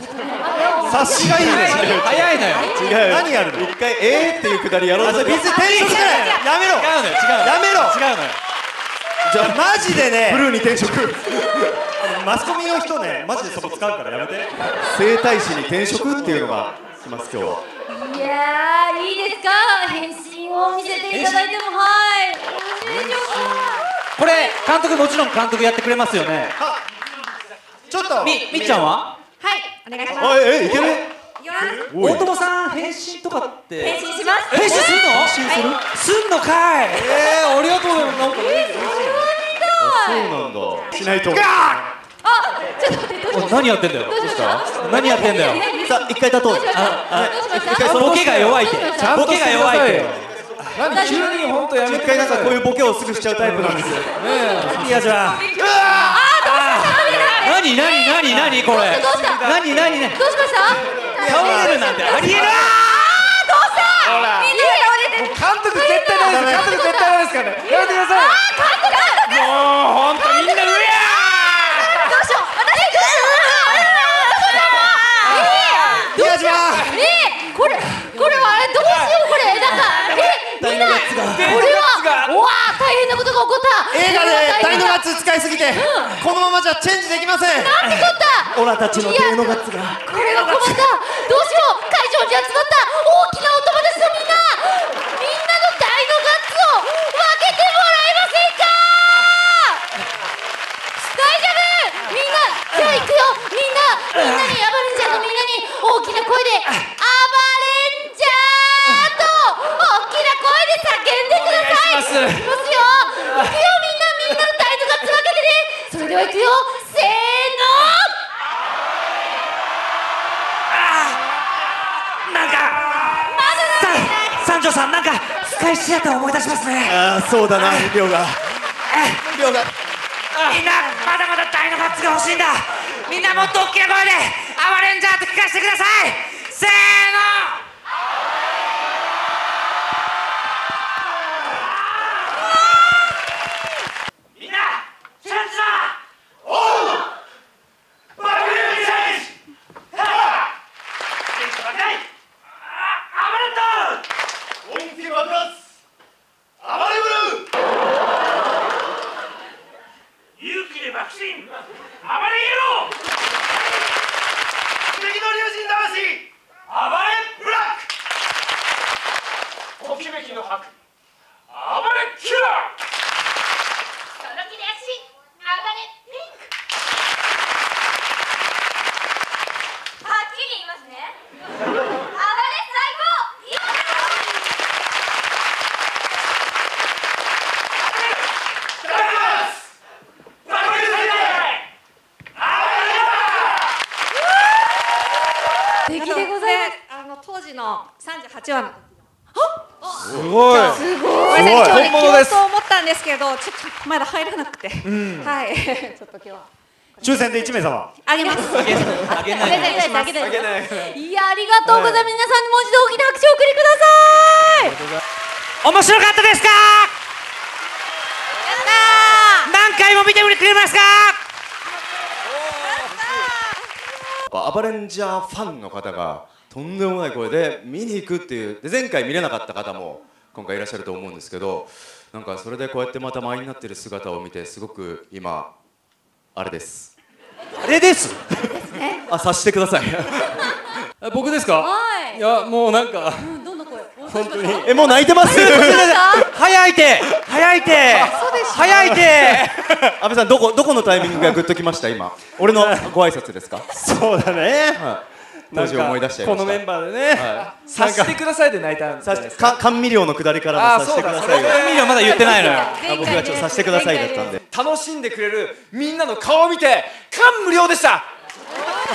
察しがいいですね。早いのよ違う。何やるの？一回えーっていうくだりやろうと別に転職じゃないやめろ。違うのよ。違うやめろ。違うのよ。じゃあマジでね。ブルーに転職。マスコミの人ねマジでそこ使うからやめて。整体師に転職っていうのが来ます今日いやーいいですか？変身を見せていただいてもはい。これ監督もちろん監督やってくれますよね。ちょっと。みみっちゃんは？はいお願いします。おいえいける？大友さん変身とかって。変身します。変身するの？はい。すんのかい。えー、ありがとうなんかそうなんだ。しないと。あちょっと待ってどうしました何やってんだよ。どうした？何やってんだよ。さあ一回立とう。どうしました？どうしました？ボケが弱いって。ボケが弱いって。何急に本当やめて一回なんかこういうボケをすぐしちゃうタイプなんですよ。いやじゃあ何何何何これ。どうした何何何？どうしました？倒れるなんて。ありえないみんなが倒れてる。監督絶対ダメです監督絶対ダメですからねやめてくださいもう本当みんな上やどうしよう。私どうしよう。えー、これこれはあれどうしようこれ。なんかえみんなこれはうわー大変なことが起こった。映画でガッツツ使いすぎてこのままじゃチェンジできません。なんてこった。オラたちのダイノガッツがこれが困った。どうしよう。会場に集まった。大きなお友達のみんなみんなの大のガッツを分けてもらえませんか大丈夫みんなじゃあ行くよみんなみんなにアバレンジャーのみんなに大きな声で「アバレンジャー!」と大きな声で叫んでくださいお願いしますいきますよ行くよみんなみんなの大のガッツ分けてねそれでは行くよ。せーの。なんかさ三条さんなんかスカイシアター思い出しますね。ああそうだな亮が。亮が。みんなまだまだ大のガッツが欲しいんだ。みんなもっと大きな声でアバレンジャーって聞かせてください。せーのみんなチャンスだ本気爆発暴れ勇気で爆心暴れろ敵の竜神魂暴れブラッときめきの白。ク暴れキラーその気で足暴れピンクはっきり言いますね暴れ最高今素敵でございますあの当時の38話のすごい。すごい。今日ね本物です。と思ったんですけどちょっとまだ入らなくて、はい。ちょっと今日は。抽選で1名様。あげます。あげないあげないですあげない。あげないですい。やありがとうございます。皆さんにもう一度大きな拍手をお送りください。面白かったですか？何回も見てくれますか？アバレンジャーファンの方がとんでもない声で見に行くっていうで前回見れなかった方も今回いらっしゃると思うんですけどなんかそれでこうやってまた満員になってる姿を見てすごく今あれです。あれです？あ察してください。僕ですか？はい。いやもうなんかうんどんな声？本当に。えもう泣いてます？早いて！早いて！早いて！安倍さんどこどこのタイミングがグッときました？今。俺のご挨拶ですか？そうだね当時思い出しちゃいました。このメンバーでね。は 察してくださいで泣いたんですか。か甘味料の下りからのさせてくださいよ。ミリオンまだ。言ってないのよ。あ僕がちょっとさせてくださいだったんで。楽しんでくれるみんなの顔を見て感無量でした。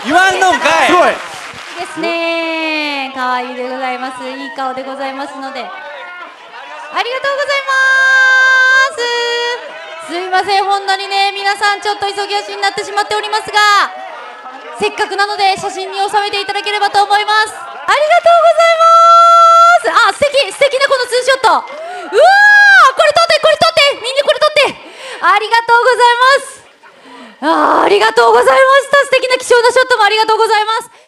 言わんのんかい。すごい。ですね。可愛いでございます。いい顔でございますので。ありがとうございます。すいません。本当にね皆さんちょっと急ぎ足になってしまっておりますがせっかくなので写真に収めていただければと思います。ありがとうございます。あ素敵。素敵なこのツーショット。うわーこれ撮ってこれ撮って。みんなこれ撮って。ありがとうございます。あありがとうございました。素敵な貴重なショットもありがとうございます。